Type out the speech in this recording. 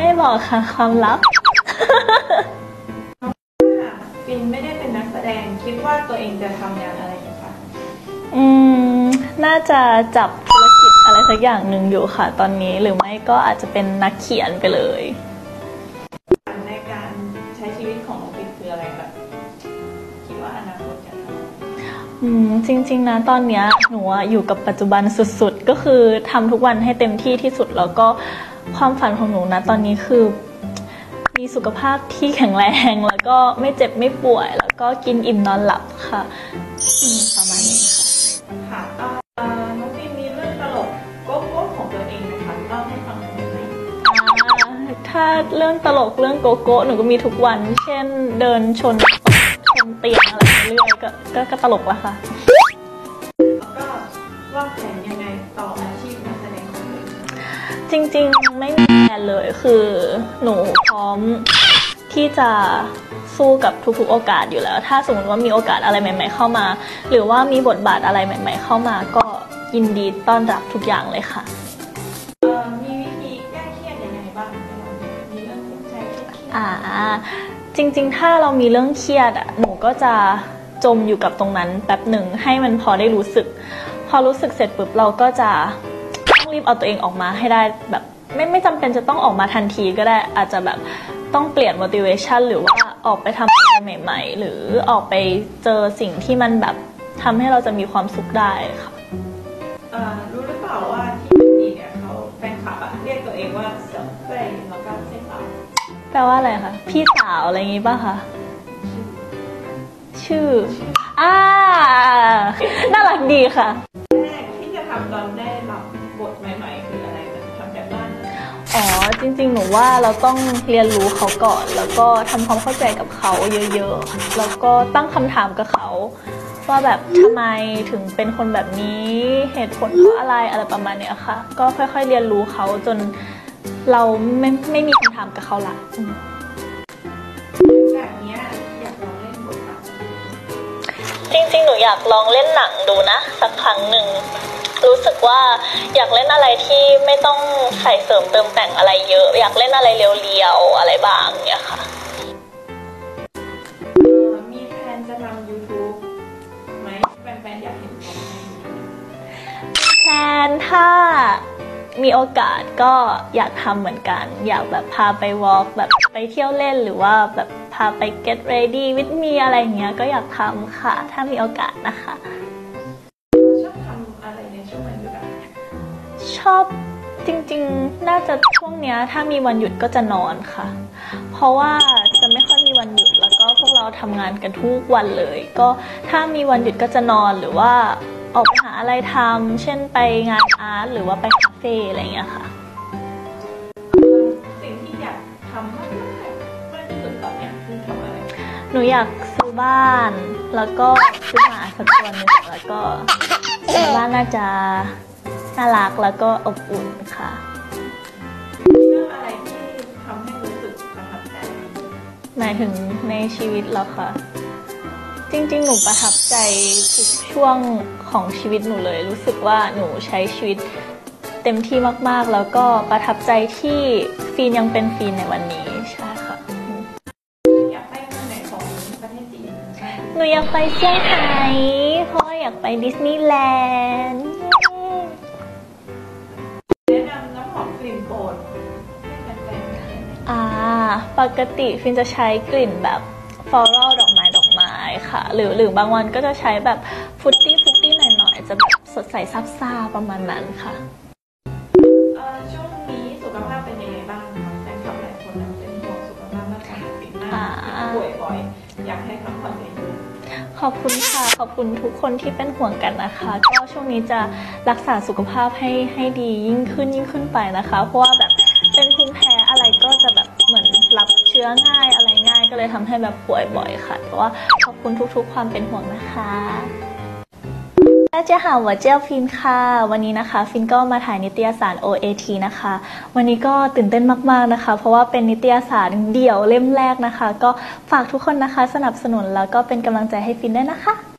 ไม่บอกค่ะความลับ ฟินไม่ได้เป็นนักแสดงคิดว่าตัวเองจะทำงานอะไรกันคะอืม น่าจะจับธุรกิจอะไรสักอย่างหนึ่งอยู่ค่ะ ตอนนี้หรือไม่ก็อาจจะเป็นนักเขียนไปเลยในการใช้ชีวิตของน้องฟินคืออะไรแบบคิดว่าอนาคตจะทำอะไรอืมจริง ๆ นะตอนเนี้ยหนูอะอยู่กับปัจจุบันสุดๆ ก็คือทำทุกวันให้เต็มที่ที่สุดแล้วก็ ความฝันของหนูนะตอนนี้คือ มีสุขภาพที่แข็งแรงแล้วก็ไม่เจ็บไม่ป่วย แล้วก็กินอิ่มนอนหลับค่ะอืมประมาณนี้ค่ะ ค่ะเอ่อน้องฟินมีเรื่องตลกโก๊ะๆของตัวเองไหมคะเล่าให้ฟังหน่อยได้ไหมถ้าเรื่องตลกเรื่องโกโก้หนูก็มีทุกวัน เช่นเดินชนชนเตียงอะไรเรื่อยก็ก็ก็ตลกละค่ะ แล้วก็วางแผนยังไง จริงๆ ไม่มีแผนเลยคือหนูพร้อมที่จะสู้กับทุกๆ โอกาสอยู่แล้ว ถ้าสมมติว่ามีโอกาสอะไรใหม่ ๆ เข้ามา หรือว่ามีบทบาทอะไรใหม่ ๆ เข้ามา ก็ยินดีต้อนรับทุกอย่างเลยค่ะอ่อมีวิธีแก้เครียดยังไงบ้างมีเรื่องใจเครียดอ่าจริง ๆ ถ้าเรามีเรื่องเครียดอะหนูก็จะจมอยู่กับตรงนั้นแป๊บหนึ่งให้มันพอได้รู้สึก พอรู้สึกเสร็จปุ๊บเราก็จะ รีบเอาตัวเองออกมาให้ได้แบบไม่ไม่จำเป็นจะต้องออกมาทันทีก็ได้อาจจะแบบต้องเปลี่ยน motivation หรือว่าออกไปทำอะไรใหม่ ๆ หรือออกไปเจอสิ่งที่มันแบบทำให้เราจะมีความสุขได้ค่ะเอ่อรู้หรือเปล่าว่าที่เป็นดีเนี่ยเขาแฟนคลับอะเรียกตัวเองว่าเสี่ยวเฟ่ยแล้วก็เส้นเปล่าแปลว่าอะไรคะพี่สาวอะไรอย่างงี้ป่ะคะชื่ออ่าน่ารักดีค่ะแรกที่จะทำตอนได้รับ บทใหม่ๆ คืออะไรมันทำแบบบ้านเหรออ๋อจริงๆ หนูว่าเราต้องเรียนรู้เขาก่อน แล้วก็ทำความเข้าใจกับเขาเยอะๆ แล้วก็ตั้งคำถามกับเขา ว่าแบบทำไมถึงเป็นคนแบบนี้เหตุผลเพราะอะไรอะไรประมาณเนี้ยค่ะ ก็ค่อยๆเรียนรู้เขาจนเราไม่ไม่มีคำถามกับเขาละอืมแบบเนี้ยอยากลองเล่นบทบาทจริงๆ หนูอยากลองเล่นหนังดูนะ สักครั้งหนึ่ง รู้สึกว่าอยากเล่นอะไรที่ไม่ต้องใส่เสริมเติมแต่งอะไรเยอะ อยากเล่นอะไรเรียวๆอะไรบ้างเนี่ยค่ะ มีแพลนจะทำ YouTube ไหมแฟนๆอยากเห็นองใน YouTube แพลนถ้ามีโอกาสก็อยากทำเหมือนกัน อยากแบบพาไปวอล์กแบบไปเที่ยวเล่นหรือว่าแบบพาไป get ready with me อะไรอย่างเงี้ยก็อยากทำค่ะ ถ้ามีโอกาสนะคะ ชอบจริงๆ น่าจะช่วงเนี้ยถ้ามีวันหยุดก็จะนอนค่ะ เพราะว่าจะไม่ค่อยมีวันหยุดแล้วก็พวกเราทำงานกันทุกวันเลย ก็ถ้ามีวันหยุดก็จะนอนหรือว่าออกไปหาอะไรทำเช่นไปงานอาร์ตหรือว่าไปคาเฟ่อะไรอย่างเงี้ยค่ะ สิ่งที่อยากทำมากๆมากที่สุดตอนเนี้ยคือทำอะไร หนูอยากซื้อบ้าน แล้วก็ซื้อหมาสักตัวหนึ่งแล้วก็บ้านน่าจะ น่ารักแล้วก็อบอุ่นค่ะ เรื่องอะไรที่ทำให้รู้สึกประทับใจหมายถึงในชีวิตแล้วค่ะจริงๆ หนูประทับใจทุกช่วงของชีวิตหนูเลย รู้สึกว่าหนูใช้ชีวิตเต็มที่มากๆ แล้วก็ประทับใจที่ฟีนยังเป็นฟีนในวันนี้ใช่ค่ะอืมอยากไปเมืองไหนของประเทศจีนหนูอยากไปเซี่ยงไฮ้เพราะว่าอยากไปดิสนีย์แลนด์ ปกติฟรีนจะใช้กลิ่นแบบ floral ดอกไม้ดอกไม้ค่ะ หรือหรือบางวันก็จะใช้แบบ fruity fruity หน่อยๆ จะแบบสดใสซับซ่าประมาณนั้นค่ะเอ่อช่วงนี้สุขภาพเป็นยังไงบ้างคะแฟนคลับหลายคนน่ะเป็นห่วงสุขภาพมากกว่าติดมากอ่าป่วยบ่อย อยากให้พักผ่อนเยอะขอบคุณค่ะ ขอบคุณทุกคนที่เป็นห่วงกันนะคะ ก็ช่วงนี้จะรักษาสุขภาพให้ให้ดียิ่งขึ้นยิ่งขึ้นไปนะคะ เพราะว่าแบบ ชื้อง่ายอะไรง่ายก็เลยทำให้แบบป่วยบ่อยค่ะแต่ว่าขอบคุณทุกๆ ความเป็นห่วงนะคะาเจ้าหาวเจ้าฟินค่ะ วันนี้นะคะ ฟินก็มาถ่ายนิตยสาร OAT นะคะ วันนี้ก็ตื่นเต้นมากๆนะคะ เพราะว่าเป็นนิตยสารเดี่ยวเล่มแรกนะคะ ก็ฝากทุกคนนะคะ สนับสนุนแล้วก็เป็นกำลังใจให้ฟินด้วยนะคะ